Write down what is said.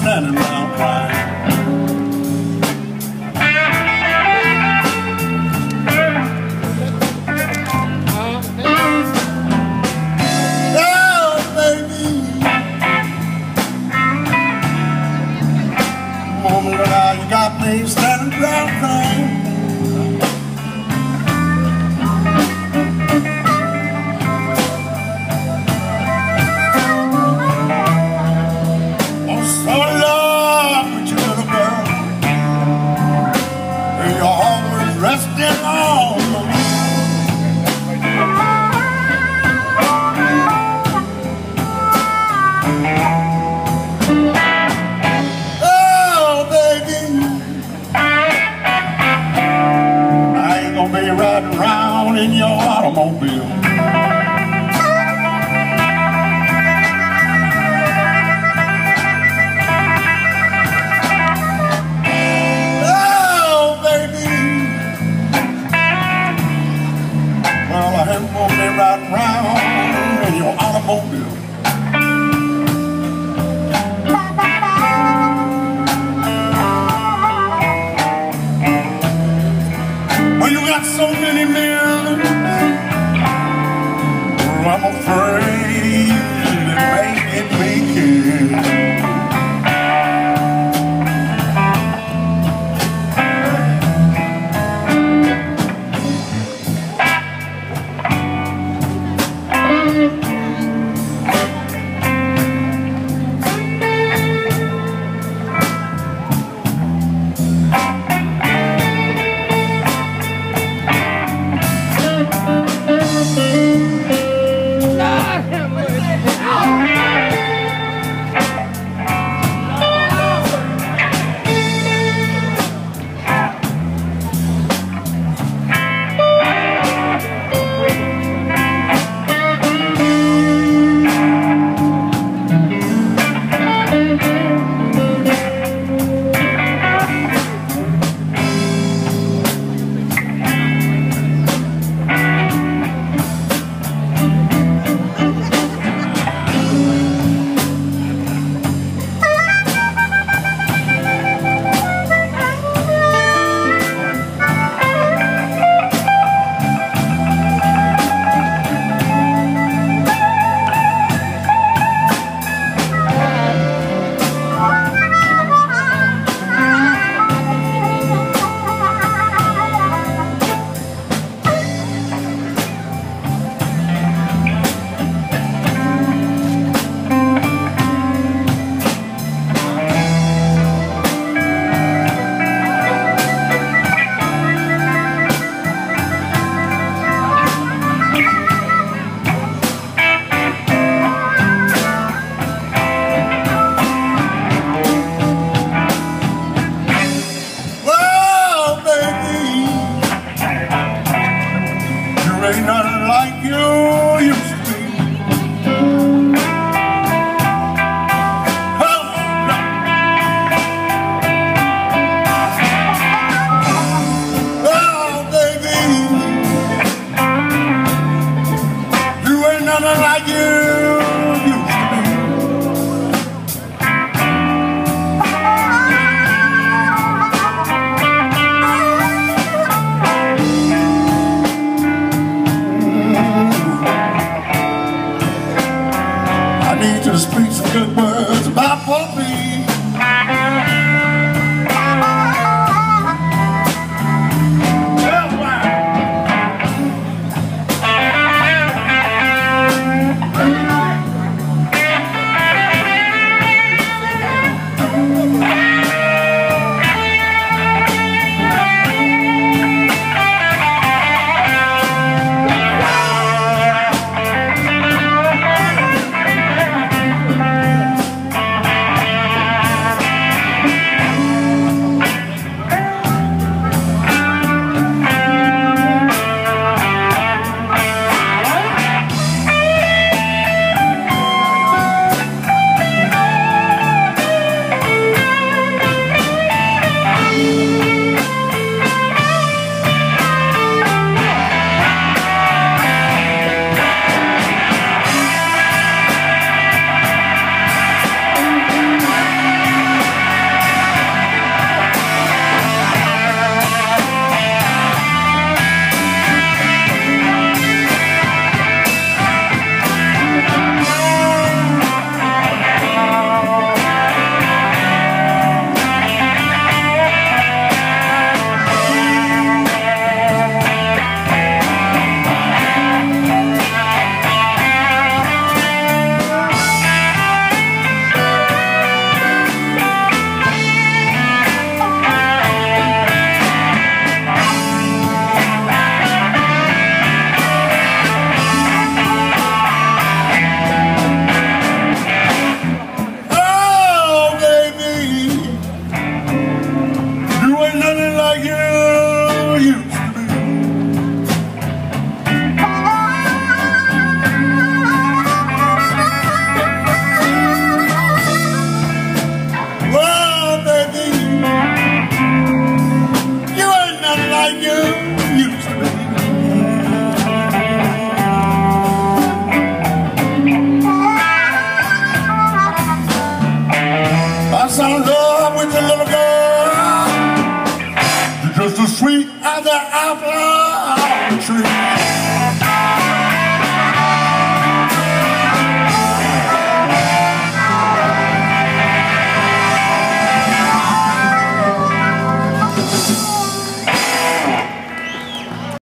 standing around crying. Oh, baby. Mama, you got me I'm on got so many men. I'm afraid that make it make it. pulpit